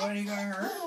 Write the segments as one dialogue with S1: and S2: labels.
S1: nobody got hurt?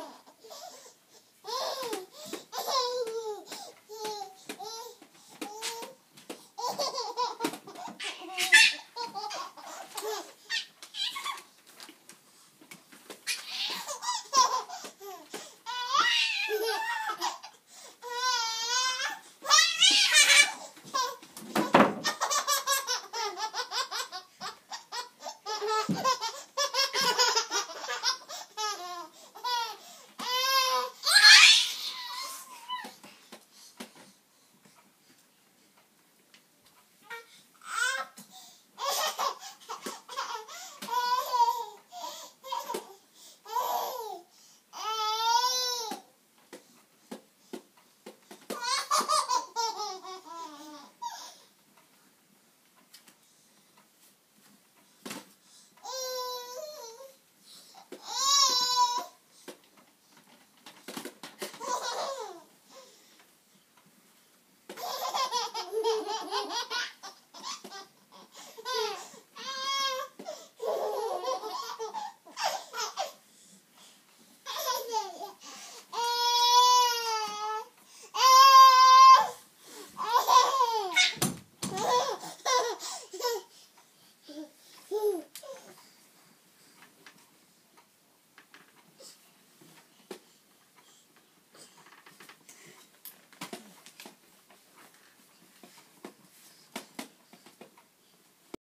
S1: Oh.